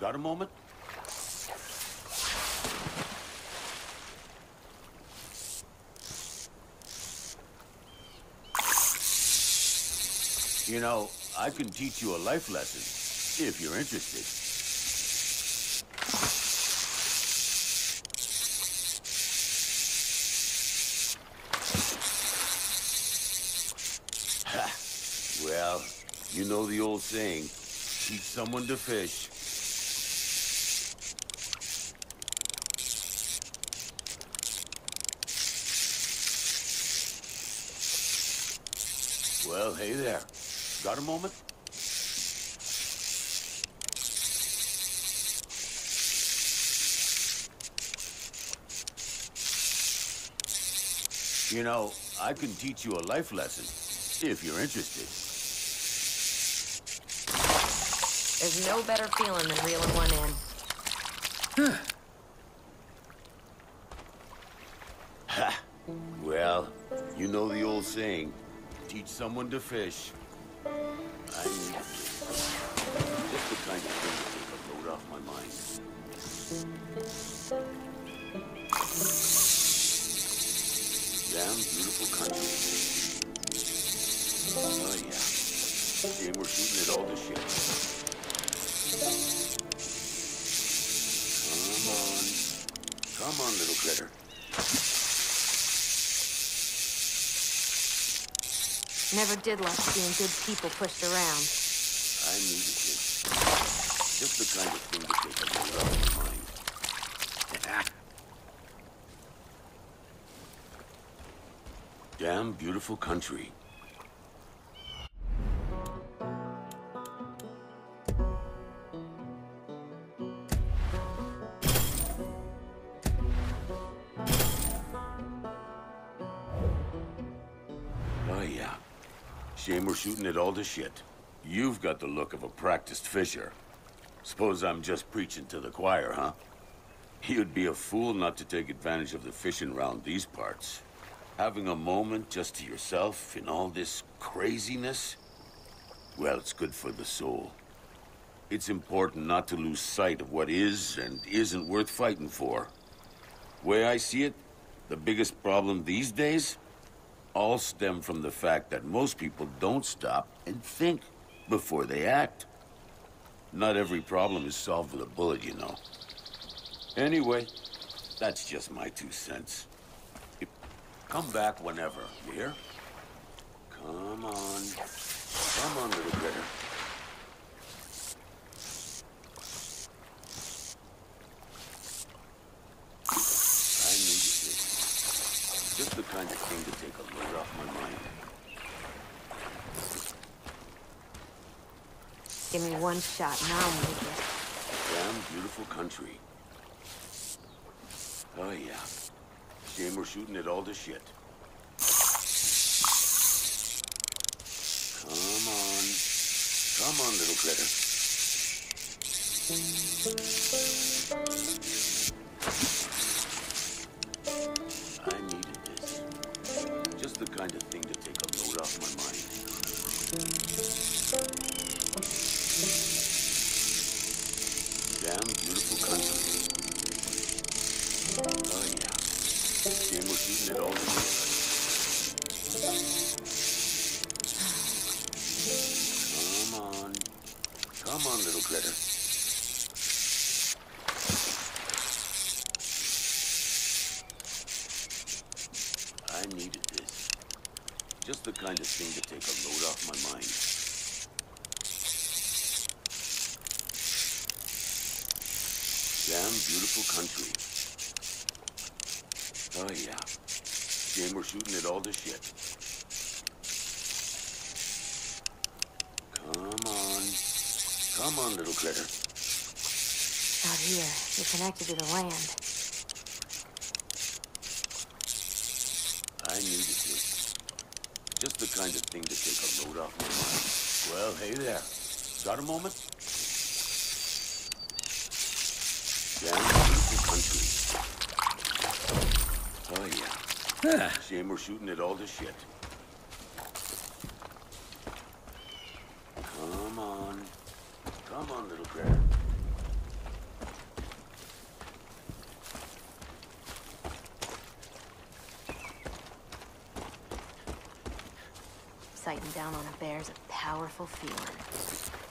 Got a moment? You know, I can teach you a life lesson, if you're interested. Well, you know the old saying, teach someone to fish. Well, hey there. Got a moment? You know, I can teach you a life lesson, if you're interested. There's no better feeling than reeling one in. Ha! Well, you know the old saying, teach someone to fish. I need Just the kind of thing take a load off my mind. Damn beautiful country. Oh yeah. Shame we're shooting at all this shit. Come on. Come on, little critter. Never did like seeing good people pushed around. I needed this. Just the kind of thing a load off my mind. Damn beautiful country. We're shooting at all the shit. You've got the look of a practiced fisher. Suppose I'm just preaching to the choir, huh? You'd be a fool not to take advantage of the fishing round these parts. Having a moment just to yourself in all this craziness? Well, it's good for the soul. It's important not to lose sight of what is and isn't worth fighting for. Way I see it, the biggest problem these days all stem from the fact that most people don't stop and think before they act. Not every problem is solved with a bullet, you know. Anyway, that's just my two cents. Come back whenever, you hear? Come on. Come on, little critter. I needed this. Just the kind of thing to take a load off my mind. Give me one shot and I'll make it. Damn beautiful country. Oh, yeah. Shame we're shooting at all the shit. Come on. Come on, little critter. Kind of thing to take a load off my mind. Damn beautiful country. Oh, yeah. Shame we're shooting at all this shit. Come on. Come on, little critter. Out here, you're connected to the land. I needed this. Just the kind of thing to take a load off my mind. Well, hey there. Got a moment? Damn beautiful country. Huh. Shame we're shooting at all this shit. Come on. Come on, little girl. Sighting down on a bear's a powerful feeling.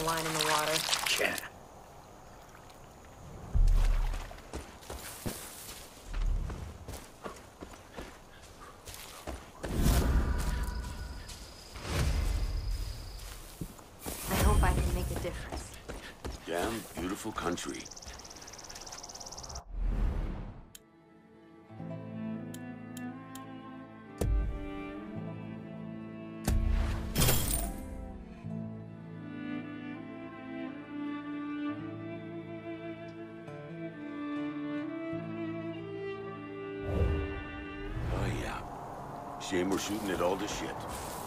A line in the water. Yeah. I hope I can make a difference. Damn beautiful country. Shame we're shooting at all this shit.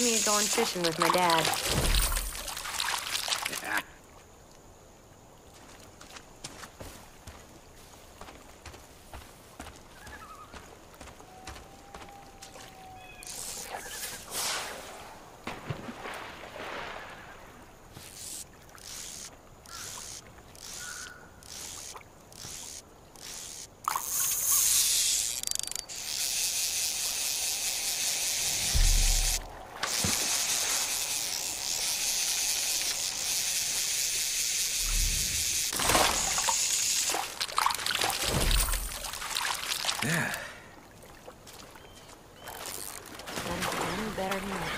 Me going fishing with my dad. better than that.